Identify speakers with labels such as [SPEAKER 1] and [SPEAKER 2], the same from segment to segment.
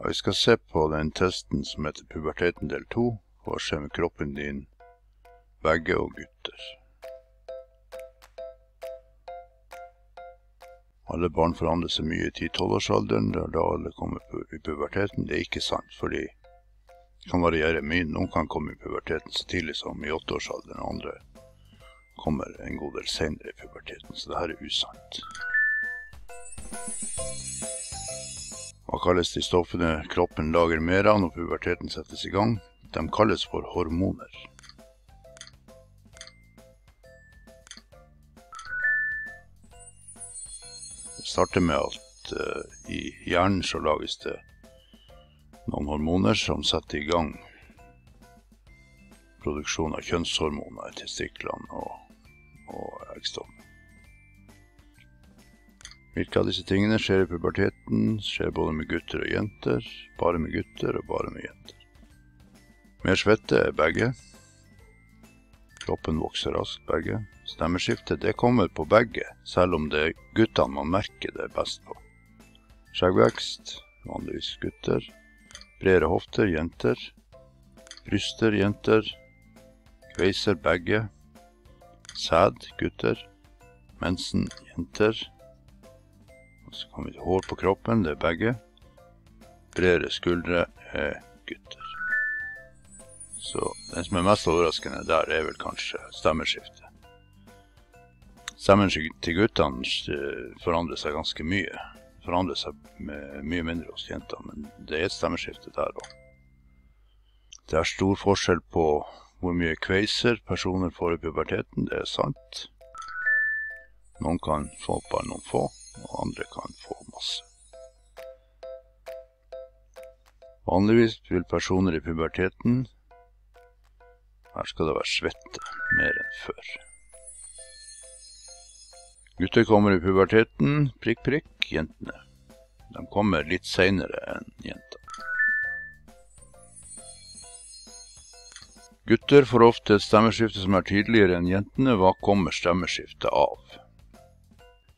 [SPEAKER 1] Og vi skal se på den testen som heter puberteten del 2, for å se med kroppen din, begge og gutter. Alle barn forandrer seg mye i 10-12-årsalderen, det er da alle kommer i puberteten. Det er ikke sant, fordi det kan variere mye. Noen kan komme i puberteten så tidlig som i 8-årsalderen, andre kommer en god del senere i puberteten, så det her er usant. Hva kalles de stoffene kroppen lager mer av når puberteten settes i gang? De kalles for hormoner. Det starter med at uh, i hjernen så lages det noen hormoner som setter i gang produksjon av kjønnshormoner i testiklene og, og eggstokkene. Hvilke av disse tingene skjer i puberteten, skjer både med gutter og jenter, bare med gutter og bare med jenter. Mer svette er begge. Kroppen vokser raskt begge. Stemmeskiftet det kommer på begge, selv om det er guttene man merker det best på. Skjeggvekst, vanligvis gutter. Bredere hofter, jenter. Bryster, jenter. Kveiser, begge. Sæd, gutter. Mensen, jenter. Så kommer vi til hår på kroppen, det er begge. Bredere skuldre er gutter. Så den som er mest overraskende der, er vel kanskje stemmeskiftet. Stemmen til guttene eh, forandrer seg ganske mye. Forandrer seg mye mindre hos jentene, men det er et stemmeskifte der òg. Det er stor forskjell på hvor mye kveiser personer får i puberteten, det er sant. Noen kan få bare noen få og andre kan få masse. Vanligvis vil personer i puberteten Her skal det være svette mer enn før. Gutter kommer i puberteten, prikk, prikk, jentene. De kommer litt seinere enn jenta. Gutter får ofte et stemmeskifte som er tydeligere enn jentene. Hva kommer stemmeskiftet av?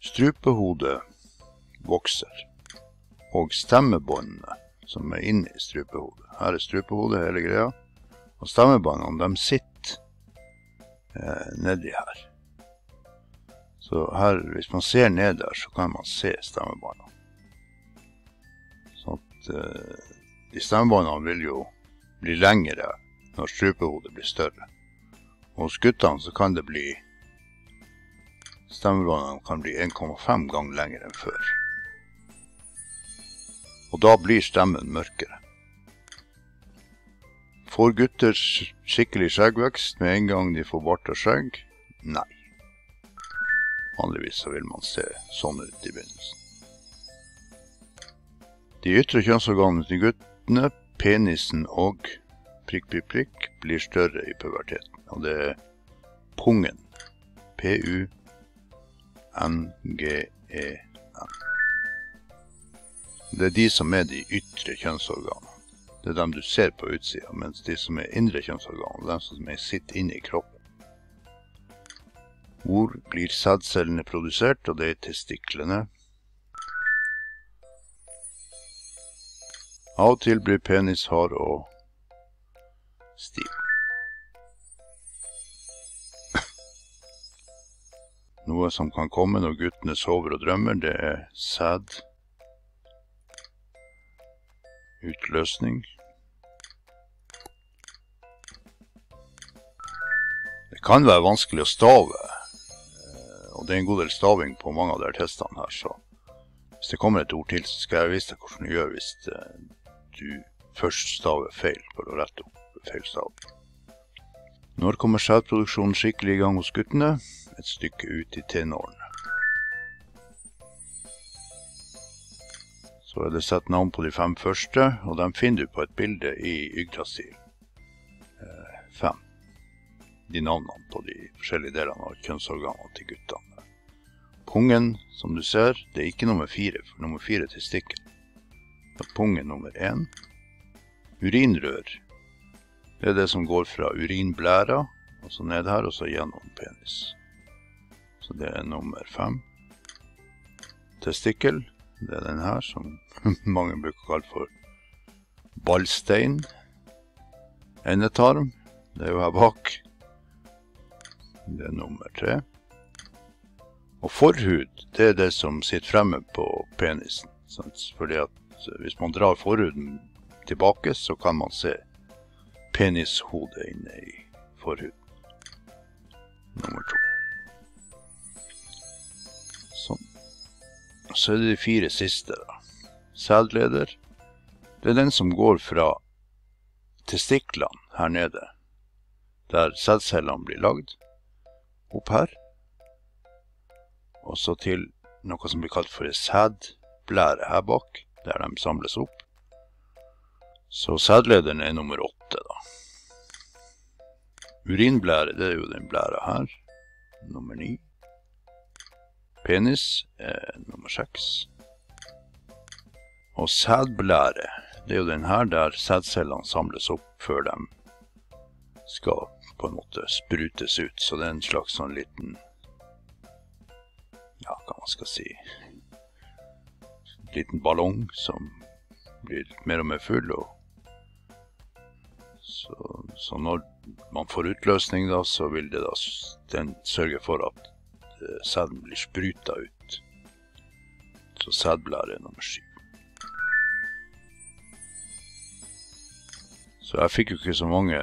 [SPEAKER 1] Strupehodet vokser, og stemmebåndene som er inni strupehodet. Her er strupehodet, hele greia. Og stemmebåndene, de sitter eh, nedi her. Så her, hvis man ser ned der, så kan man se stemmebåndene. Sånn at eh, de stemmebåndene vil jo bli lengre når strupehodet blir større. Og hos guttene så kan det bli Stemmebåndene kan bli 1,5 ganger lengre enn før. Og da blir stemmen mørkere. Får gutter skikkelig skjeggvekst med en gang de får bart og skjegg? Nei. Vanligvis så vil man se sånn ut i begynnelsen. De ytre kjønnsorganene til guttene, penisen og prikk, prikk, prikk, blir større i puberteten. Og det er pungen. PU NGEN. Det er de som er de ytre kjønnsorganene. Det er dem du ser på utsida, mens de som er indre kjønnsorganer, de som er sitter inne i kroppen. Hvor blir sædcellene produsert, og det er testiklene. Av og til blir penis hard og stiv. Noe som kan komme når guttene sover og drømmer, det er sæd. Utløsning. Det kan være vanskelig å stave, eh, og det er en god del staving på mange av de testene her, så hvis det kommer et ord til, så skal jeg vise deg hvordan du gjør hvis eh, du først staver feil, for å rette opp feil stav. Når kommer sædproduksjonen skikkelig i gang hos guttene? Et stykke ut i tenårene. Så er det satt navn på de fem første, og dem finner du på et bilde i Yggdrasil. Eh, fem. De navnene på de forskjellige delene av kjønnsorganene til guttene. Pungen, som du ser, det er ikke nummer fire, for nummer fire til stikkel. Pungen nummer én. Urinrør. Det er det som går fra urinblæra, og så ned her, og så gjennom penis. Så det er nummer fem. Testikkel, det er den her som mange bruker å kalle for ballstein. Endetarm. Det er jo her bak. Det er nummer tre. Og forhud, det er det som sitter fremme på penisen. Sant? Fordi at hvis man drar forhuden tilbake, så kan man se penishodet inne i forhuden. Nummer to. Så er det de fire siste, da. Sædleder. Det er den som går fra testiklene her nede, der sædcellene blir lagd, opp her. Og så til noe som blir kalt for sædblære her bak, der de samles opp. Så sædlederen er nummer åtte, da. Urinblære, det er jo den blæra her. Nummer ni. Penis eh, nummer seks. Og sædblære, det er jo den her der sædcellene samles opp før de skal på en måte sprutes ut. Så det er en slags sånn liten Ja, hva man skal si Liten ballong som blir mer og mer full. og så, så, når man får utløsning, da, så vil det da den sørge for at sæden blir spruta ut. Så sædblære er nummer syv. Så jeg fikk jo ikke så mange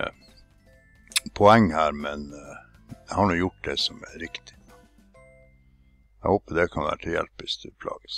[SPEAKER 1] poeng her, men uh, jeg har nå gjort det som er riktig. Jeg håper det kan være til hjelp hvis du plages.